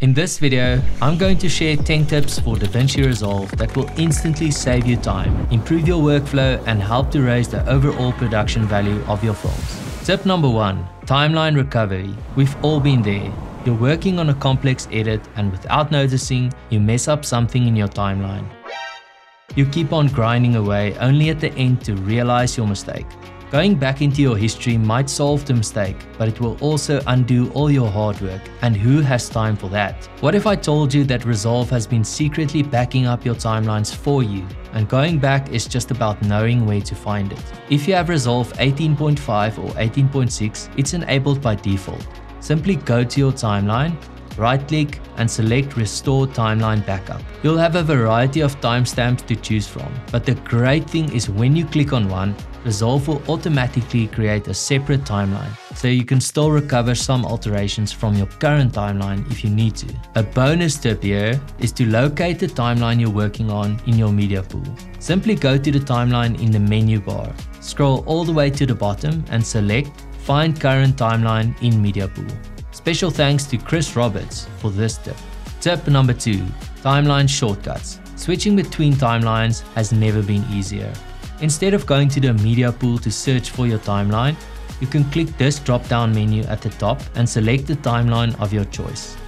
In this video, I'm going to share 10 tips for DaVinci Resolve that will instantly save you time, improve your workflow and help to raise the overall production value of your films. Tip number 1. Timeline recovery. We've all been there. You're working on a complex edit and without noticing, you mess up something in your timeline. You keep on grinding away only at the end to realize your mistake. Going back into your history might solve the mistake, but it will also undo all your hard work, and who has time for that? What if I told you that Resolve has been secretly backing up your timelines for you, and going back is just about knowing where to find it? If you have Resolve 18.5 or 18.6, it's enabled by default. Simply go to your timeline, right-click and select Restore Timeline Backup. You'll have a variety of timestamps to choose from, but the great thing is when you click on one, Resolve will automatically create a separate timeline, so you can still recover some alterations from your current timeline if you need to. A bonus tip here is to locate the timeline you're working on in your media pool. Simply go to the timeline in the menu bar, scroll all the way to the bottom and select Find Current Timeline in Media Pool. Special thanks to Chris Roberts for this tip. Tip number 2. Timeline Shortcuts. Switching between timelines has never been easier. Instead of going to the media pool to search for your timeline, you can click this drop-down menu at the top and select the timeline of your choice.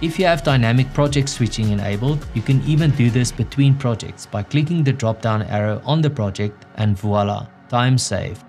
If you have dynamic project switching enabled, you can even do this between projects by clicking the drop-down arrow on the project and voila, time saved.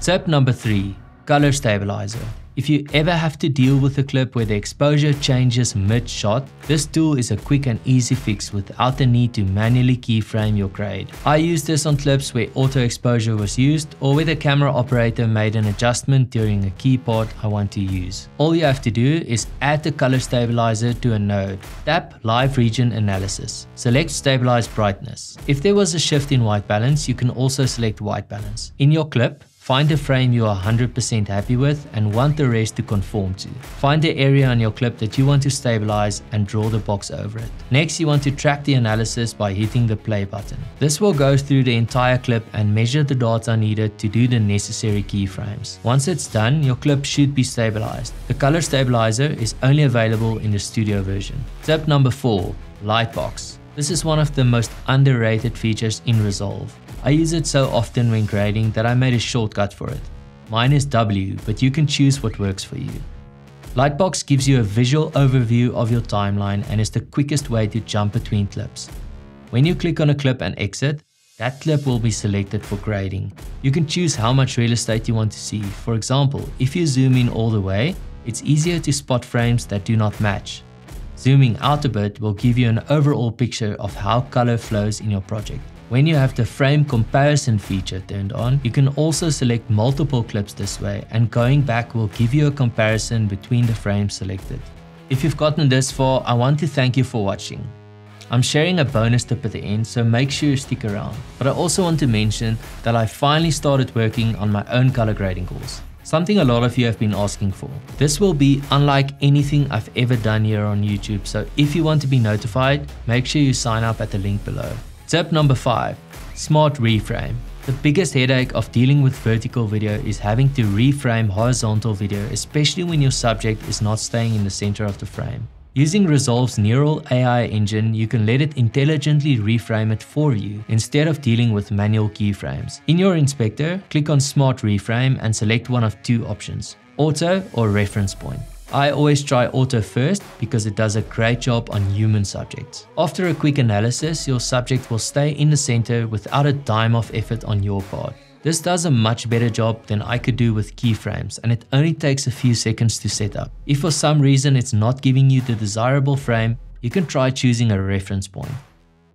Tip number 3. Color Stabilizer. If you ever have to deal with a clip where the exposure changes mid-shot, this tool is a quick and easy fix without the need to manually keyframe your grade. I use this on clips where auto exposure was used or where the camera operator made an adjustment during a key part I want to use. All you have to do is add the color stabilizer to a node. Tap Live Region Analysis. Select Stabilize Brightness. If there was a shift in white balance, you can also select white balance. In your clip, Find a frame you are 100% happy with and want the rest to conform to. Find the area on your clip that you want to stabilize and draw the box over it. Next, you want to track the analysis by hitting the play button. This will go through the entire clip and measure the data needed to do the necessary keyframes. Once it's done, your clip should be stabilized. The color stabilizer is only available in the studio version. Tip number 4. Lightbox. This is one of the most underrated features in Resolve. I use it so often when grading that I made a shortcut for it. Mine is W, but you can choose what works for you. Lightbox gives you a visual overview of your timeline and is the quickest way to jump between clips. When you click on a clip and exit, that clip will be selected for grading. You can choose how much real estate you want to see. For example, if you zoom in all the way, it's easier to spot frames that do not match. Zooming out a bit will give you an overall picture of how color flows in your project. When you have the frame comparison feature turned on, you can also select multiple clips this way and going back will give you a comparison between the frames selected. If you've gotten this far, I want to thank you for watching. I'm sharing a bonus tip at the end, so make sure you stick around. But I also want to mention that I finally started working on my own color grading course. Something a lot of you have been asking for. This will be unlike anything I've ever done here on YouTube, so if you want to be notified, make sure you sign up at the link below. Tip number 5. Smart Reframe. The biggest headache of dealing with vertical video is having to reframe horizontal video, especially when your subject is not staying in the center of the frame. Using Resolve's Neural AI engine, you can let it intelligently reframe it for you instead of dealing with manual keyframes. In your inspector, click on Smart Reframe and select one of two options, Auto or Reference Point. I always try auto first because it does a great job on human subjects. After a quick analysis, your subject will stay in the center without a dime of effort on your part. This does a much better job than I could do with keyframes and it only takes a few seconds to set up. If for some reason it's not giving you the desirable frame, you can try choosing a reference point.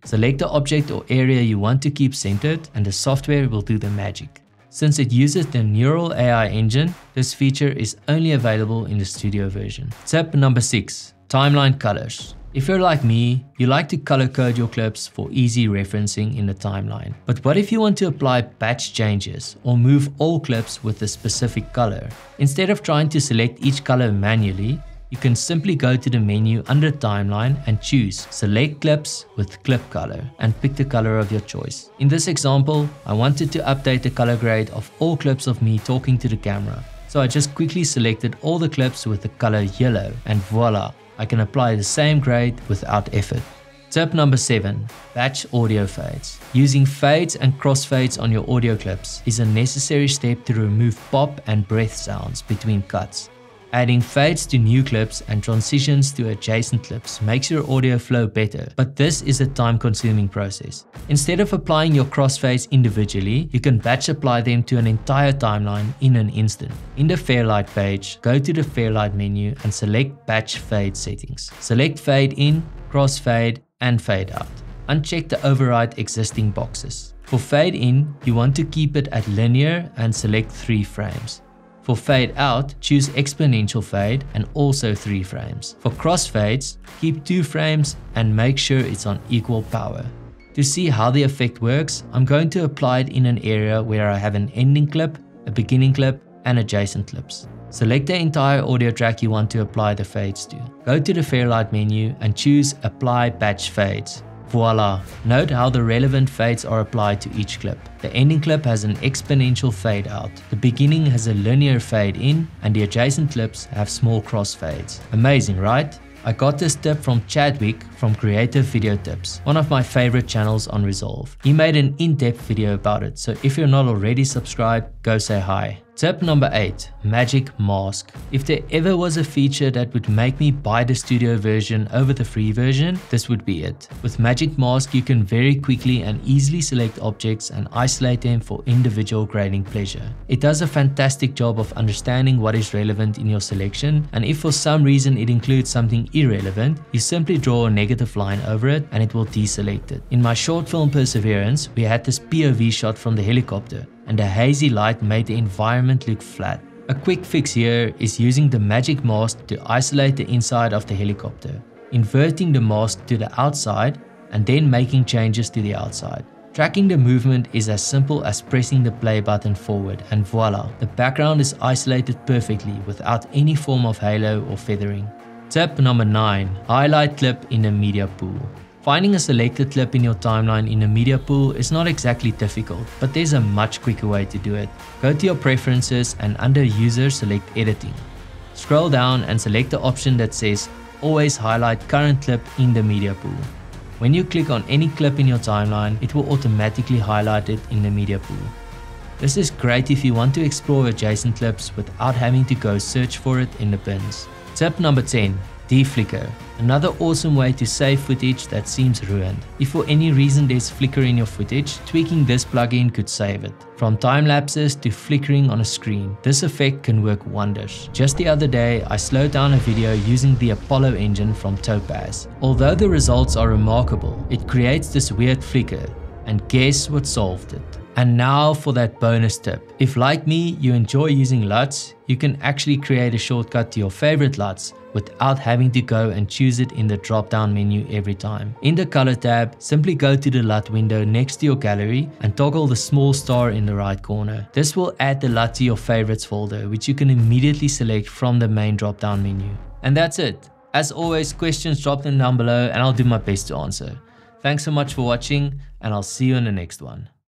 Select the object or area you want to keep centered and the software will do the magic. Since it uses the Neural AI engine, this feature is only available in the studio version. Tip number 6. Timeline colors. If you're like me, you like to color code your clips for easy referencing in the timeline. But what if you want to apply batch changes or move all clips with a specific color? Instead of trying to select each color manually, you can simply go to the menu under timeline and choose select clips with clip color and pick the color of your choice. In this example, I wanted to update the color grade of all clips of me talking to the camera. So I just quickly selected all the clips with the color yellow and voila, I can apply the same grade without effort. Tip number 7. Batch audio fades. Using fades and crossfades on your audio clips is a necessary step to remove pop and breath sounds between cuts. Adding fades to new clips and transitions to adjacent clips makes your audio flow better, but this is a time consuming process. Instead of applying your crossfades individually, you can batch apply them to an entire timeline in an instant. In the Fairlight page, go to the Fairlight menu and select batch fade settings. Select fade in, crossfade and fade out. Uncheck the override existing boxes. For fade in, you want to keep it at linear and select 3 frames. For fade out, choose exponential fade and also 3 frames. For crossfades, keep 2 frames and make sure it's on equal power. To see how the effect works, I'm going to apply it in an area where I have an ending clip, a beginning clip and adjacent clips. Select the entire audio track you want to apply the fades to. Go to the Fairlight menu and choose Apply Batch Fades. Voila! Note how the relevant fades are applied to each clip. The ending clip has an exponential fade out, the beginning has a linear fade in, and the adjacent clips have small cross fades. Amazing, right? I got this tip from Chadwick from Creative Video Tips, one of my favorite channels on Resolve. He made an in-depth video about it, so if you're not already subscribed, go say hi. Tip number 8. Magic Mask. If there ever was a feature that would make me buy the studio version over the free version, this would be it. With Magic Mask you can very quickly and easily select objects and isolate them for individual grading pleasure. It does a fantastic job of understanding what is relevant in your selection and if for some reason it includes something irrelevant, you simply draw a negative line over it and it will deselect it. In my short film Perseverance, we had this POV shot from the helicopter and the hazy light made the environment look flat. A quick fix here is using the magic mask to isolate the inside of the helicopter, inverting the mask to the outside and then making changes to the outside. Tracking the movement is as simple as pressing the play button forward and voila, the background is isolated perfectly without any form of halo or feathering. Tip number 9. Highlight clip in a media pool. Finding a selected clip in your timeline in a media pool is not exactly difficult, but there's a much quicker way to do it. Go to your preferences and under user select editing. Scroll down and select the option that says always highlight current clip in the media pool. When you click on any clip in your timeline, it will automatically highlight it in the media pool. This is great if you want to explore adjacent clips without having to go search for it in the bins. Tip number 10. Deflicker, another awesome way to save footage that seems ruined. If for any reason there's flicker in your footage, tweaking this plugin could save it. From time lapses to flickering on a screen, this effect can work wonders. Just the other day, I slowed down a video using the Apollo engine from Topaz. Although the results are remarkable, it creates this weird flicker, and guess what solved it? And now for that bonus tip. If like me, you enjoy using LUTs, you can actually create a shortcut to your favorite LUTs without having to go and choose it in the drop down menu every time. In the color tab, simply go to the LUT window next to your gallery and toggle the small star in the right corner. This will add the LUT to your favorites folder, which you can immediately select from the main drop down menu. And that's it. As always, questions drop them down below and I'll do my best to answer. Thanks so much for watching and I'll see you in the next one.